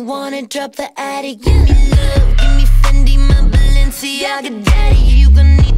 Wanna drop the attic, give me love, give me Fendi, my Balenciaga, daddy, you need